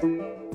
Música